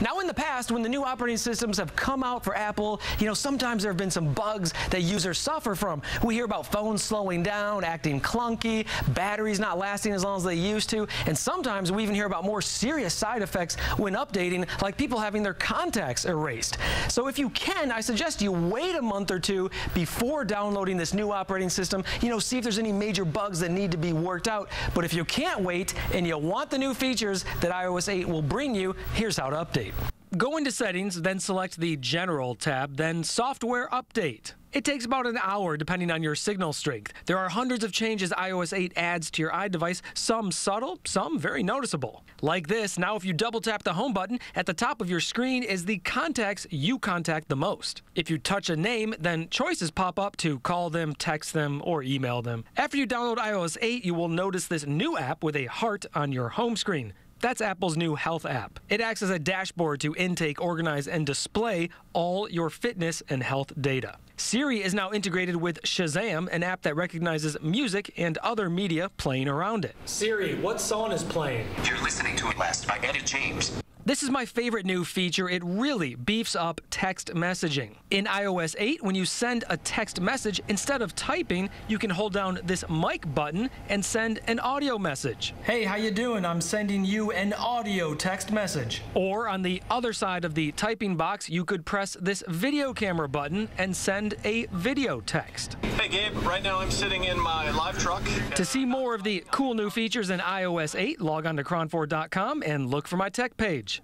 Now, in the past, when the new operating systems have come out for Apple, you know, sometimes there have been some bugs that users suffer from. We hear about phones slowing down, acting clunky, batteries not lasting as long as they used to, and sometimes we even hear about more serious side effects when updating, like people having their contacts erased. So if you can, I suggest you wait a month or two before downloading this new operating system, you know, see if there's any major bugs that need to be worked out. But if you can't wait and you want the new features that iOS 8 will bring you, here's how to update. Go into Settings, then select the General tab, then Software Update. It takes about an hour depending on your signal strength. There are hundreds of changes iOS 8 adds to your iDevice, some subtle, some very noticeable. Like this, now if you double tap the home button, at the top of your screen is the contacts you contact the most. If you touch a name, then choices pop up to call them, text them, or email them. After you download iOS 8, you will notice this new app with a heart on your home screen. That's Apple's new Health app. It acts as a dashboard to intake, organize, and display all your fitness and health data. Siri is now integrated with Shazam, an app that recognizes music and other media playing around it. Siri, what song is playing? You're listening to At Last by Etta James. This is my favorite new feature. It really beefs up text messaging. In iOS 8, when you send a text message, instead of typing, you can hold down this mic button and send an audio message. Hey, how you doing? I'm sending you an audio text message. Or on the other side of the typing box, you could press this video camera button and send a video text. Hey Gabe, right now I'm sitting in my live truck. To see more of the cool new features in iOS 8, log on to kron4.com and look for my tech page.